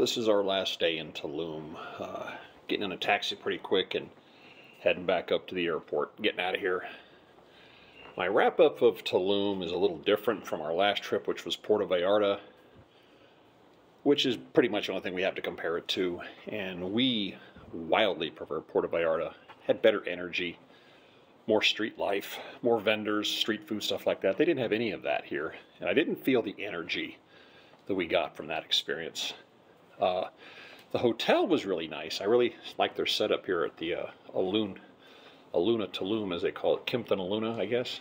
This is our last day in Tulum. Uh, getting in a taxi pretty quick and heading back up to the airport, getting out of here. My wrap up of Tulum is a little different from our last trip, which was Puerto Vallarta, which is pretty much the only thing we have to compare it to. And we wildly prefer Puerto Vallarta. Had better energy, more street life, more vendors, street food, stuff like that. They didn't have any of that here. And I didn't feel the energy that we got from that experience. Uh, the hotel was really nice. I really like their setup here at the uh, Alun, Aluna Tulum, as they call it, Kimpton Aluna, I guess.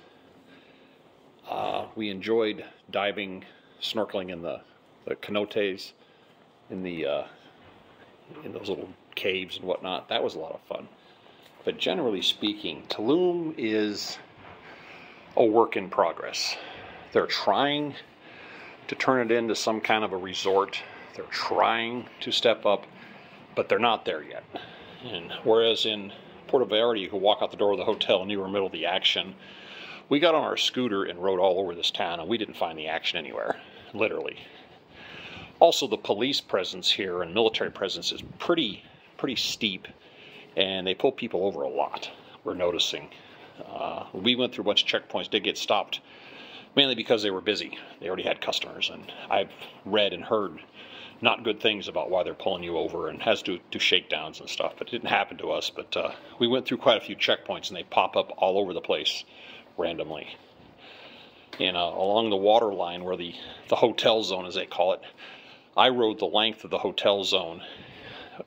Uh, we enjoyed diving, snorkeling in the, the in the uh, in those little caves and whatnot. That was a lot of fun. But generally speaking, Tulum is a work in progress. They're trying to turn it into some kind of a resort. They're trying to step up, but they're not there yet. And whereas in Puerto Vallarta, you could walk out the door of the hotel and you were in the middle of the action, we got on our scooter and rode all over this town and we didn't find the action anywhere, literally. Also, the police presence here and military presence is pretty, pretty steep, and they pull people over a lot. We're noticing. Uh, we went through a bunch of checkpoints, did get stopped mainly because they were busy. They already had customers, and I've read and heard not good things about why they're pulling you over and has to do shakedowns and stuff. But it didn't happen to us. But uh, we went through quite a few checkpoints, and they pop up all over the place randomly. And uh, along the water line, where the the hotel zone, as they call it, I rode the length of the hotel zone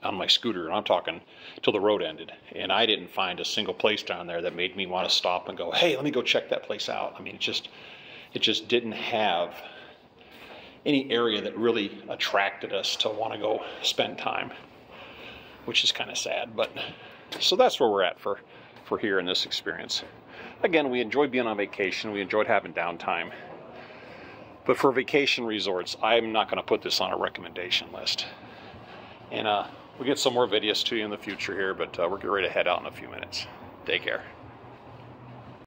on my scooter, and I'm talking till the road ended. And I didn't find a single place down there that made me want to stop and go, "Hey, let me go check that place out." I mean, it just it just didn't have any area that really attracted us to want to go spend time, which is kind of sad. But so that's where we're at for for here in this experience. Again, we enjoyed being on vacation. We enjoyed having downtime. But for vacation resorts, I'm not going to put this on a recommendation list. And uh, we'll get some more videos to you in the future here, but uh, we're getting ready to head out in a few minutes. Take care.